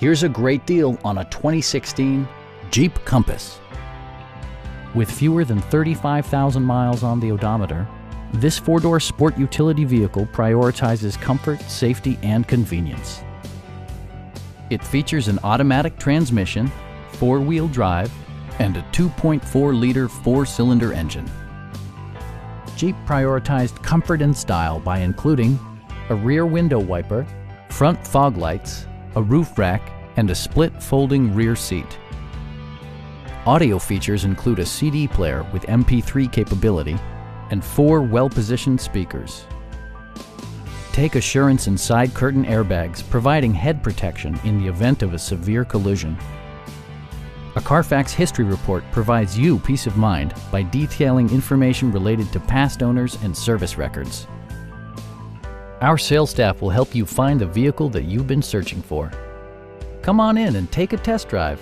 Here's a great deal on a 2016 Jeep Compass. With fewer than 35,000 miles on the odometer, this four-door sport utility vehicle prioritizes comfort, safety, and convenience. It features an automatic transmission, four-wheel drive, and a 2.4-liter four-cylinder engine. Jeep prioritized comfort and style by including a rear window wiper, front fog lights, a roof rack, and a split folding rear seat. Audio features include a CD player with MP3 capability and four well-positioned speakers. Take assurance in side curtain airbags, providing head protection in the event of a severe collision. A Carfax history report provides you peace of mind by detailing information related to past owners and service records. Our sales staff will help you find the vehicle that you've been searching for. Come on in and take a test drive.